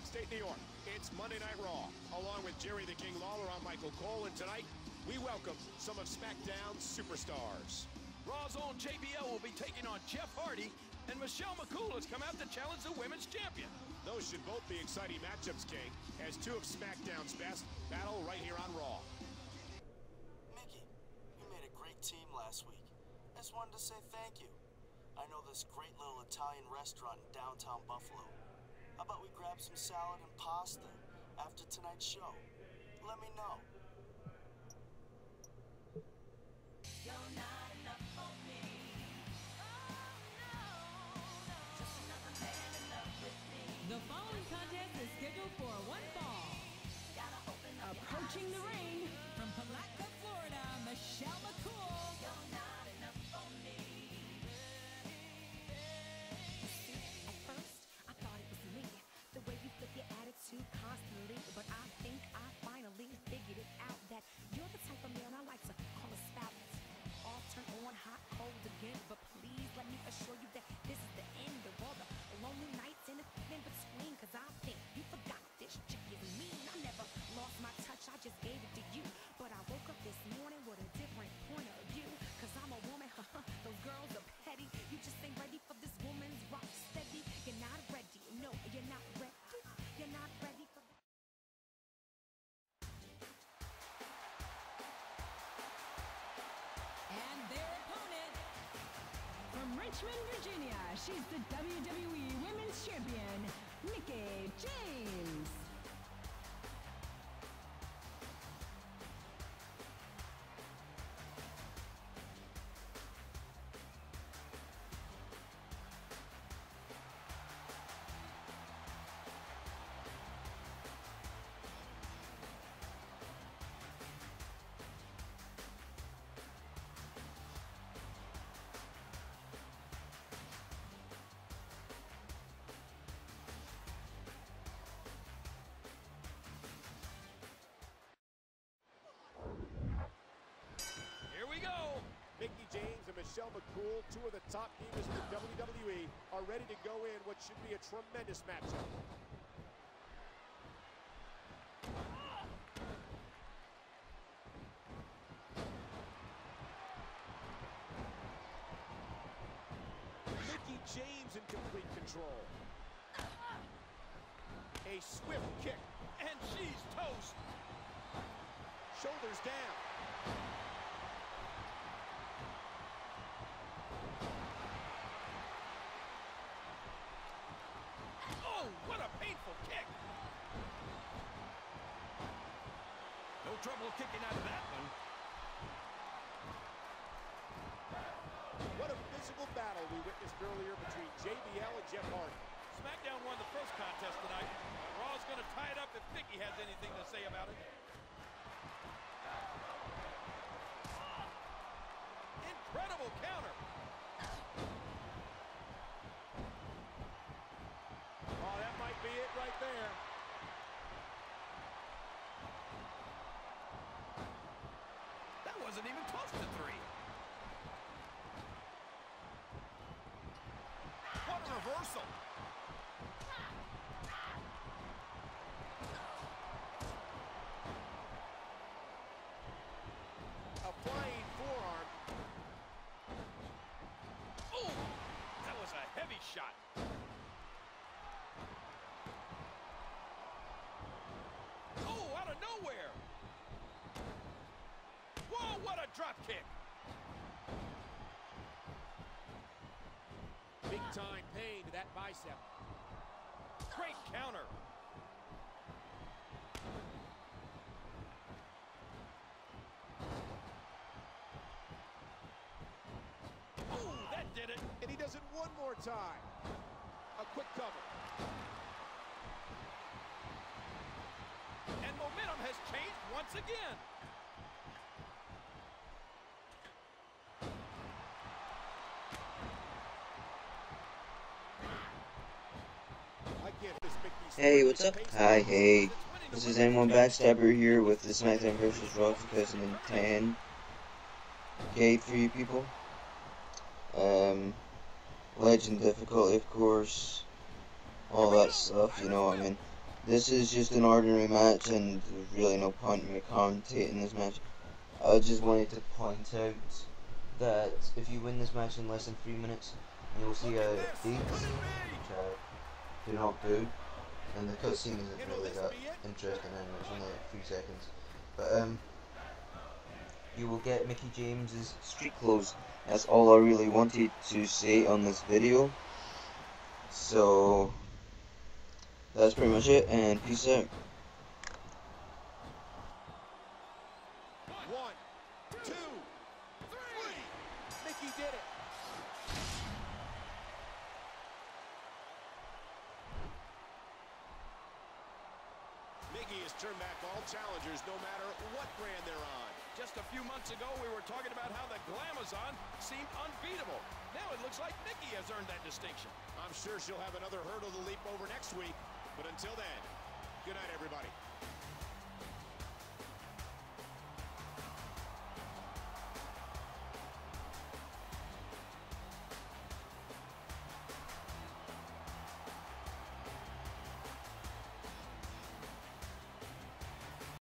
upstate New York. It's Monday Night Raw. Along with Jerry the King Lawler, I'm Michael Cole, and tonight we welcome some of SmackDown's superstars. Raw's own JBL will be taking on Jeff Hardy, and Michelle McCool has come out to challenge the women's champion. Those should both be exciting matchups, King, as two of SmackDown's best battle right here on Raw. Mickie, you made a great team last week. I just wanted to say thank you. I know this great little Italian restaurant in downtown Buffalo. How about we grab some salad and pasta after tonight's show? Let me know. The following contest is scheduled for one fall. Approaching the ring Richmond, Virginia, she's the WWE Women's Champion, Mickie James. McCool, two of the top divas in the WWE, are ready to go in what should be a tremendous matchup. Mickie James in complete control. A swift kick, And she's toast. shoulders down. Oh, what a painful kick. No trouble kicking out of that one. What a physical battle we witnessed earlier between JBL and Jeff Hardy. SmackDown won the first contest tonight. Raw's going to tie it up if Mickie has anything to say about it. Incredible counter. Oh, that might be it right there. That wasn't even close to three. What reversal. A forearm. Oh, that was a heavy shot. Oh, out of nowhere. Whoa, what a drop kick. Big time pain to that bicep. Great counter. Oh, that did it. And he does it one more time. A quick cover. And momentum has changed once again. I get this Mickie's Hey, what's up? Hi, hey. This is N1 Backstabber here with the SmackDown vs. Raw 2010 Gate for you people. Um, legend difficulty, of course. All that stuff, you know what I mean. this is just an ordinary match, and there's really no point in me commentating this match. I just wanted to point out that if you win this match in less than three minutes, you'll see a which I do not do, and the cutscene isn't really that interesting anyway, it's only like three seconds. But um, you will get Mickie James's street clothes. That's all I really wanted to say on this video. So that's pretty much it, and peace out. One, two, three. Mickie did it. Mickie has turned back all challengers, no matter what brand they're on. Just a few months ago, we were talking about how the Glamazon seemed unbeatable. Now it looks like Mickie has earned that distinction. I'm sure she'll have another hurdle to leap over next week. But until then, good night, everybody.